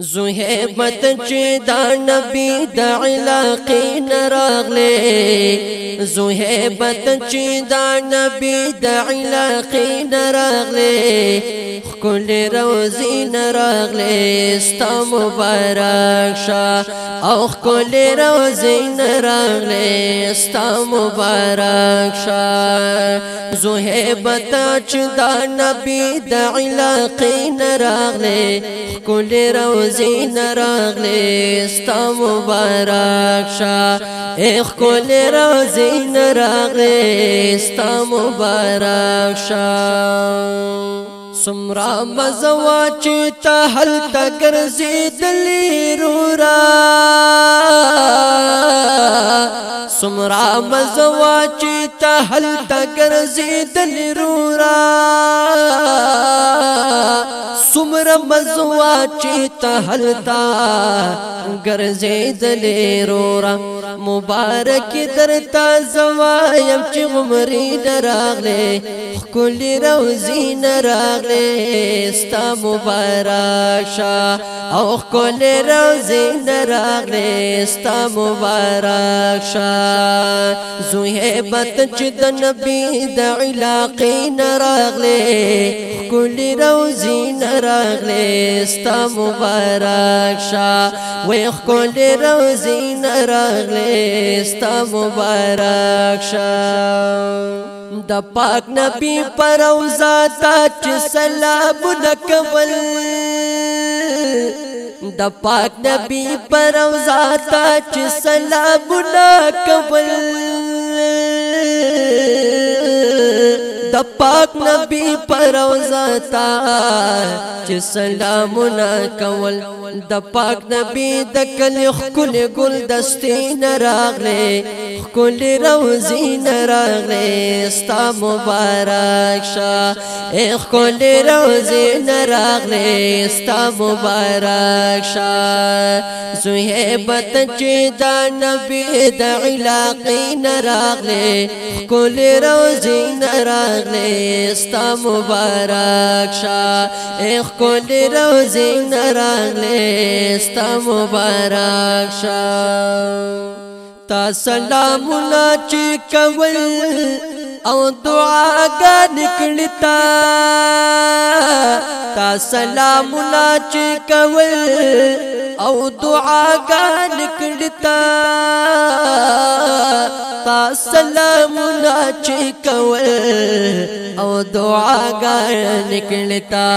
زوهبت چې دا نبی د علاقې نراغلې زوهبت چې دا نبی د علاقې نراغلې خل روزي نراغلې ستا مبارک شه او خل روزي نراغلې ستا مبارک شه زوهبت چې دا نبی د علاقې نراغلې خل روزي زین راغلی ستا مبارک شا ایخ کل را زین راغلی ستا مبارک شا سمرا مزوا چې ته حل تا رورا سمرا مزوا چې ته حل تا ګرځې رورا سمر مزوا چیتا حلتا گرزی دلی رورا مبارک در تا زوایم چی غمری لے خکلی روزی لے ستا مبارک شا او خکلی روزی لے ستا مبارک شا زویبت چی دنبی دا علاقی لے خکلی روزی نراغلی راغلی ستا مبارک شا وی خکل روزی نراغلی ستا مبارک شا د پاک نبی پر روزا تا چې سلام نکول د پاک نبی پر روزا تا چې سلام نکول د پاک نبی پر روزه تا چې سلامونه کول د پاک نبی د کلی خکل گل دستی نراغلی خکل روزی نراغلی ستا مبارک شا خکل روزی نراغلی ستا مبارک شا زوحیبت چی دا نبی د علاقی نراغلی خکل روزی نراغلی ستا مبارک شا خکل روزی نراغلی ستا مبارک شا تسلاملہ چکول اور تو آگا لکھنتا تسلاملہ چکول او دعا گا لکھنتا سلامونه چې کول او دعاګان نکړتا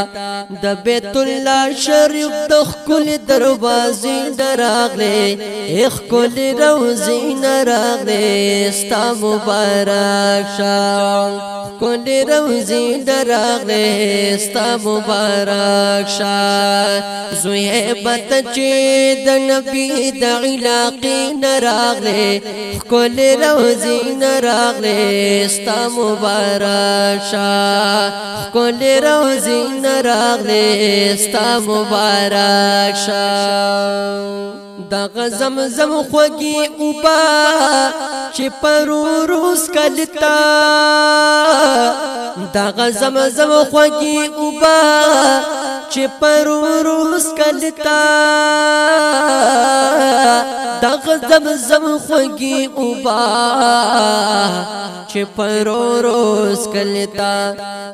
د بیت الله شریف د خپل دروازې دراغله خپل روزې نراغله ستا مبارک شاه خپل روزې دراغله ستا مبارک شاه زوی بت چې د نبی د علاقې نراغله خپل روزې زین راغلی ستا مبارک شا کل رو زین راغلی ستا مبارک شا دا غزم زم خوږي اوبا چې پروروس کلتا دا غزم زم خوږي اوبا چې پروروس کلتا دغ زم زم خوږي اوبا چې پروروز کلتا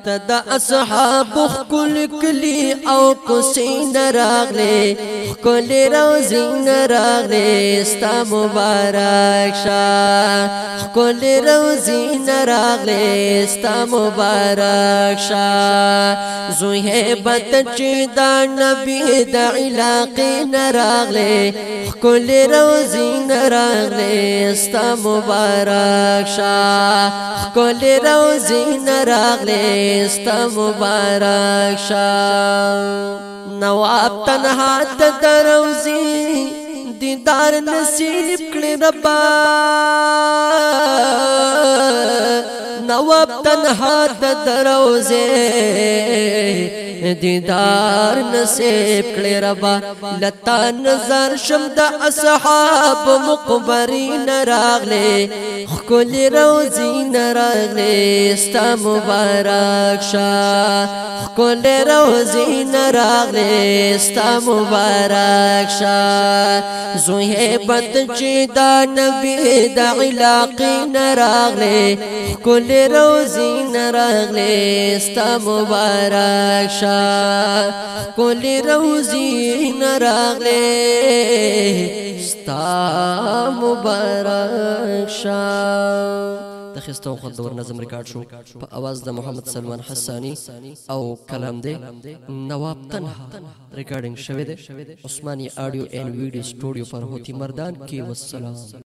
تد اصحاب خل کلی او کوسین راغله خل روزین راغله ستا مبارک شاه خل روزین راغله ستا مبارک شاه زوه بد چې دا نبی د علاقې نراغله خل روزین راغله ستا مبارک شاه خکل روزی نراغلی ستا مبارک شا نواب تنها تد روزی دیدار نصیب کلی ربا نواب تنها تدروزه دیدار نصیب کړي ربا لتا نظر شم د اصحاب مقبرین راغلي خکل روزی راغلي ستا مبارک شاه خکل روزی راغلي ستا مبارک شاه زوهبت چې دا نبی د علاقې نراغله خکل پر روزی نراغلی ستا مبارک شا کل روزی نراغلی ستا مبارک شا تخستو خوندور نظم ریکارډ شو په اواز د محمد سلمان حسانی او کلام دی نواب تنها ریکارډینګ شوه دی عثماني آډیو اینڈ ویډیو سټوډیو پر هوتی مردان کې والسلام